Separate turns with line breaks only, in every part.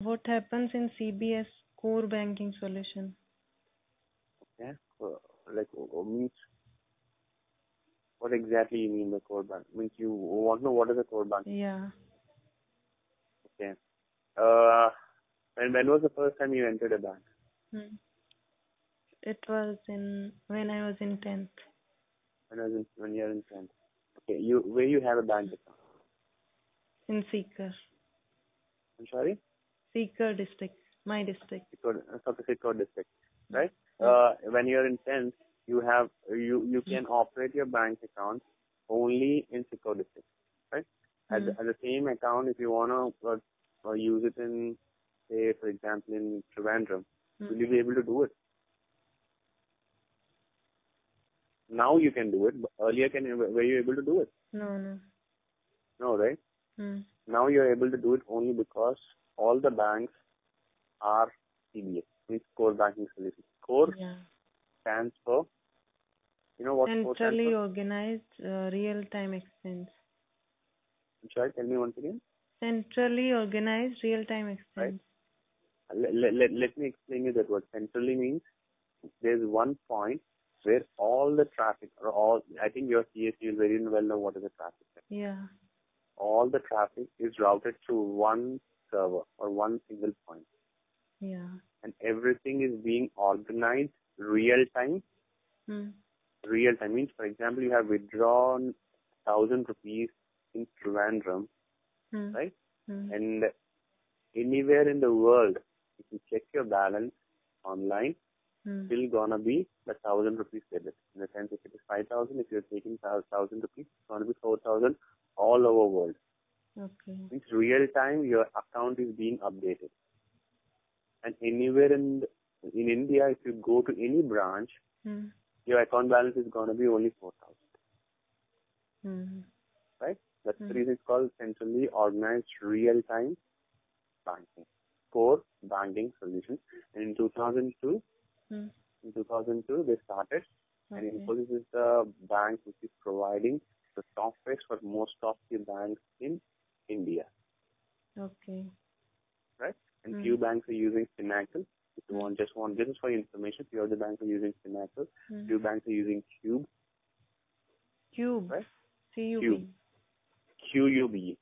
What happens in CBS core banking solution?
Okay. Uh, like uh, means what exactly you mean by core bank? Means you want to know what is a core bank?
Yeah.
Okay. Uh, and when was the first time you entered a bank?
Hmm. It was in when I was in tenth.
When I was in, when you're in tenth. Okay. You where you have a bank account?
In Sikar.
I'm sorry.
Sikar district. My district.
Sikar, uh, Sikar district, right? Uh, when you're in tenth, you have you you can operate your bank account only in Sikar district, right? At, the,
Mm.
at the same account, if you wanna uh, uh, use it in, say, for example, in Trivandrum,
Hmm.
will you be able to do it? Now you can do it, but earlier can were you able to do it?
No, no.
No, right?
Hmm.
Now you're able to do it only because all the banks are CBS, means core banking solutions. Core
Yeah.
stands for, you know what
Centrally organized uh, real-time exchange.
I'm sorry, tell me once again.
Centrally organized real-time exchange.
Let, let, let, let me explain you that word. Centrally means there's one point where all the traffic, or all, I think your CSU will very well know what is the traffic.
Yeah.
All the traffic is routed through one server or one single point.
Yeah.
And everything is being organized real time.
Hmm.
Real time means, for example, you have withdrawn thousand rupees in Trivandrum,
Hmm.
right?
Hmm.
And anywhere in the world, if you check your balance online,
Hmm.
still gonna be the thousand rupees debit. In the sense, if it is five thousand, if you're taking thousand rupees, it's gonna be four thousand all over world.
Okay.
Means real time, your account is being updated. And anywhere in in India, if you go to any branch,
Hmm.
your account balance is gonna be only four thousand.
Hmm.
Right? That's the
Hmm.
reason it's called centrally organized real time banking, core banking solution. And in 2002,
Hmm.
in 2002, they started And
Okay.
Infosys is the bank which is providing the software for most of the banks in India,
Okay.
right? And
Mm.
few banks are using Finacle. If you
Mm.
want, just want, this is for information. Few other banks are using Finacle.
Hmm.
Few banks are using Cube,
Cube.
Right?
C-U-B.
Cube. QUB,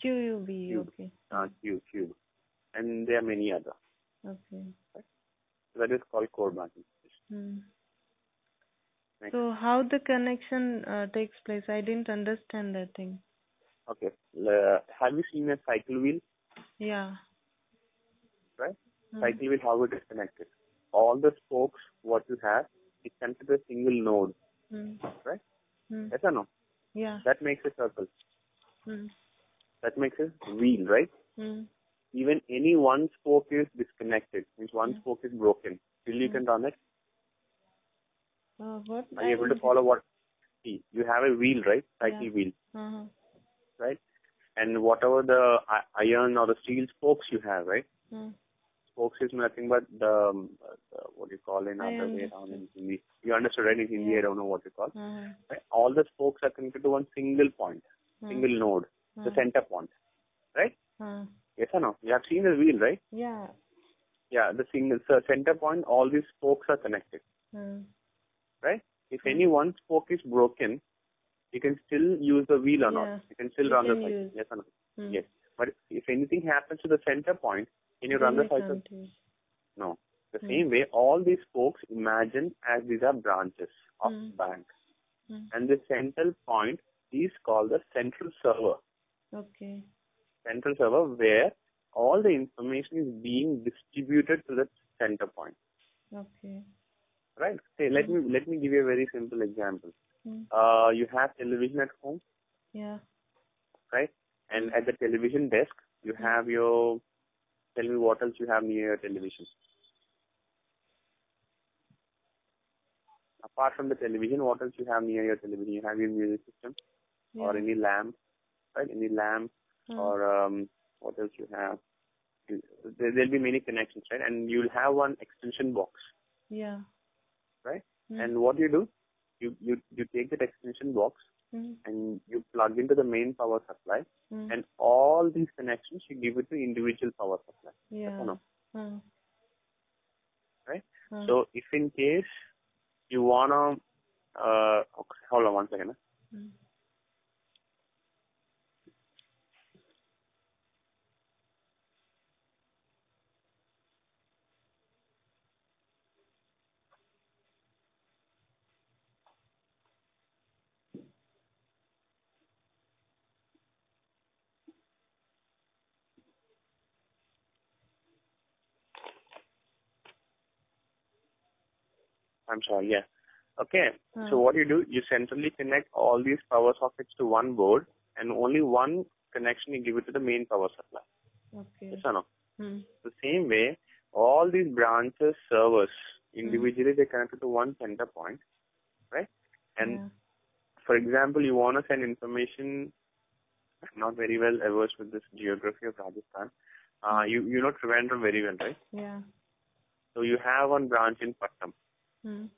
Q-U-B.
Cube.
Okay.
uh, Cube, Cube. And there are many other.
Okay.
So that is called core banking. Next.
So how the connection uh, takes place? I didn't understand that thing.
Okay. Uh, have you seen a cycle wheel,
Yeah.
right?
Hmm.
Cycle wheel, how it is connected. All the spokes, what you have, is to a single node,
Hmm.
right?
Hmm.
Yes or no?
Yeah.
That makes a circle.
Hmm.
That makes a wheel, right?
Hmm.
Even any one spoke is disconnected, means one
Mm.
spoke is broken. Still you
Mm.
can run it.
Uh, what?
Are you able to follow what? See, you have a wheel, right? Cycle
Yeah.
wheel,
Uh-huh.
Right? And whatever the iron or the steel spokes you have, right?
Hmm.
Spokes is nothing but the, um, uh, the what do you call in other way around in. Hindi. You understood, right? In Hindi,
Yeah.
I don't know what you call.
Uh-huh.
Right? All the spokes are connected to one single point,
Hmm.
single node, the
Hmm.
center point, right?
Uh,
Yes or no? You have seen the wheel, right?
yeah.
Yeah, the single so center point, all these spokes are connected,
Hmm.
right? If
Hmm.
any one spoke is broken, you can still use the wheel or
Yeah.
not. You can still
You
run the cycle.
use.
Yes or no?
Hmm.
Yes. But if, anything happens to the center point, can you
Then
run the cycle? No. The
Hmm.
same way, all these spokes imagine as these are branches of
Hmm.
bank.
Hmm.
And the central point is called the central server.
Okay.
Central server where all the information is being distributed to the center point.
Okay.
Right? Say, let me let me give you a very simple example.
Hmm.
Uh, you have television at home,
Yeah.
right? And at the television desk, you have your. Tell me what else you have near your television. Apart from the television, what else you have near your television? You have your music system or any lamp, right? Any lamp
Hmm.
or um, what else you have? There, there'll be many connections, right? And you'll have one extension box,
Yeah.
Right?
Hmm.
And what you do, you you you take that extension box
Mm.
and you plug into the main power supply
Mm.
and all these connections you give it to individual power supply.
yeah.
no?
Uh,
Right?
uh,
So if in case you wanna uh okay, hold on one second. huh? I'm sorry, yeah. Okay.
Uh.
So what you do, you centrally connect all these power sockets to one board and only one connection you give it to the main power supply.
Okay.
Yes or no?
Mm.
The same way, all these branches, servers, individually they connected to one center point, right? And
yeah.
for example, you want to send information, I'm not very well averse with this geography of Rajasthan. Uh, you you know Trivandrum very well, right?
Yeah.
So you have one branch in Pattam,
Mm.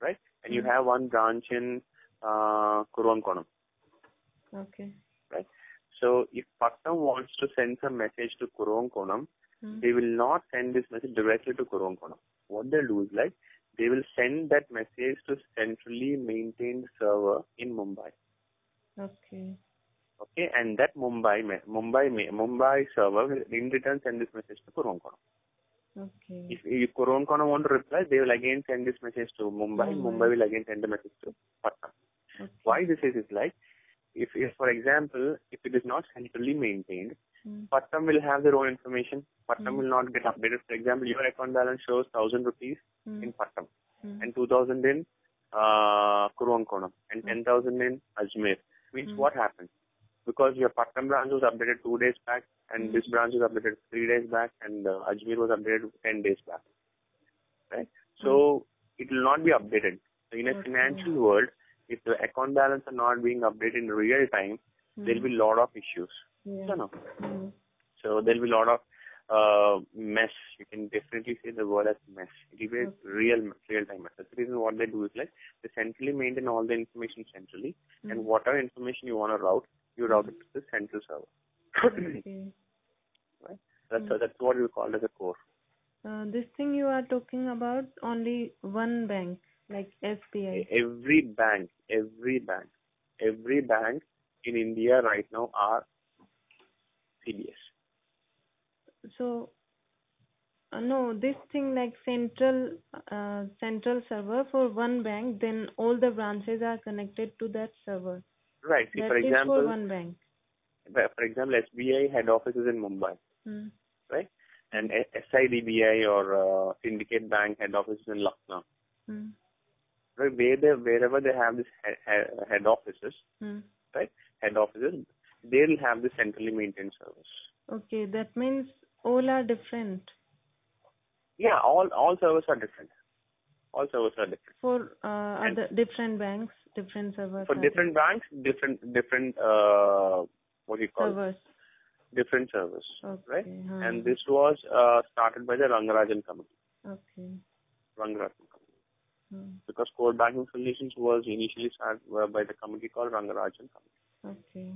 right? And you
Mm.
have one branch in uh, Kuravankonam,
Okay.
right? So if Pattam wants to send some message to Kuravankonam,
Mm.
they will not send this message directly to Kuravankonam. What they'll do is like they will send that message to centrally maintained server in Mumbai.
Okay.
Okay, and that Mumbai Mumbai Mumbai server will in return send this message to Kuravankonam.
Okay.
If, if Kuravankonam want to reply, they will again send this message to Mumbai.
Mumbai.
Mumbai will again send the message to Patna.
okay.
Why this is is like, if, if for example, if it is not centrally maintained,
Mm.
Patnam will have their own information. Patnam
Mm.
will not get updated. For example, your account balance shows thousand rupees
Mm.
in Patnam and two thousand in uh, Kuravankonam and ten thousand in Ajmer. Means what happens? Because your Patnam branch was updated two days back, and this branch was updated three days back, and uh, Ajmer was updated ten days back. Right? So it will not be updated. So in a financial world, if the account balance are not being updated in real time, there will be a lot of issues.
Yeah.
No, no.
Mm.
So there will be a lot of uh, mess. You can definitely say the word as mess. It will be a
Okay.
real real time mess. That's the reason what they do is like they centrally maintain all the information centrally, and
Mm.
whatever information you want to route, you route it to the central server.
Okay.
that's
Mm.
that's what we call as a core.
Uh, this thing you are talking about only one bank, like SBI.
Every bank, every bank, every bank in India right now are CBS.
So, uh, no, this thing like central, uh, central server for one bank, then all the branches are connected to that server.
Right. See,
That
for example,
for one bank.
for example, SBI head office is in Mumbai.
Hmm.
right? And SIDBI or uh, Syndicate Bank head office in Lucknow.
Hmm.
Right? Where they, wherever they have he- head offices,
Hmm.
right? Head offices, they'll have the centrally maintained service.
Okay, that means all are different.
Yeah, all all servers are different. All servers are different.
For uh, other different banks, different servers.
For
are
different banks, different different uh, what do you call it? Different servers,
Okay.
right?
huh.
And this was uh, started by the Rangarajan committee,
Okay.
Rangarajan committee,
Hmm.
because core banking solutions was initially started by the committee called Rangarajan committee.
Okay.